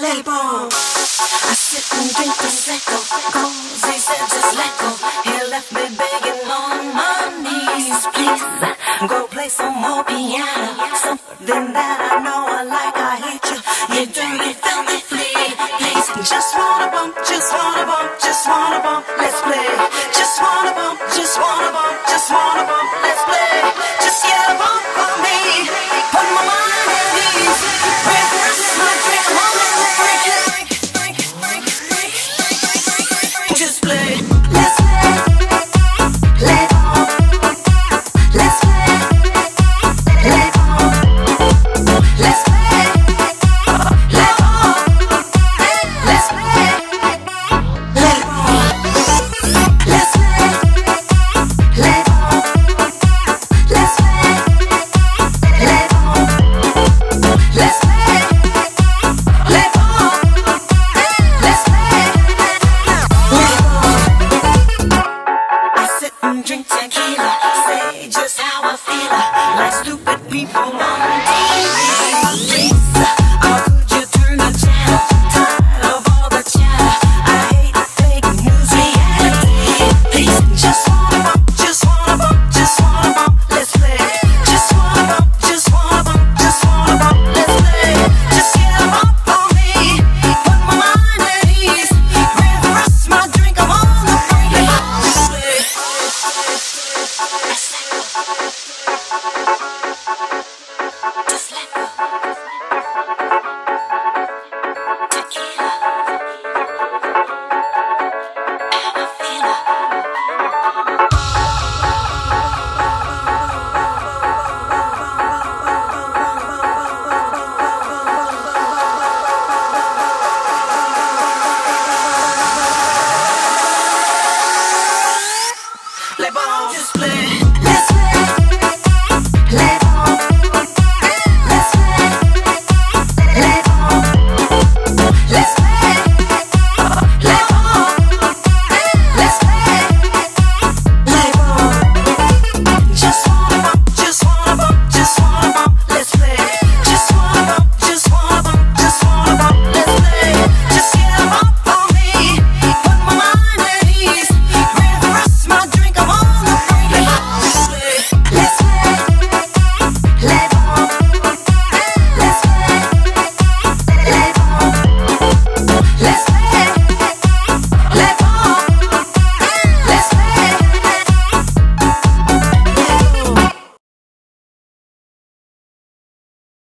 label. I sit and drink prosecco. Cozy said just let go. He left me begging on my knees. Please go play some more piano. Something that I know I like. I hate you. You dirty, filthy flea. Please just wanna bump, just wanna bump, just wanna bump. Let's play. Drink tequila, say just how I feel. Like stupid people on TV. split.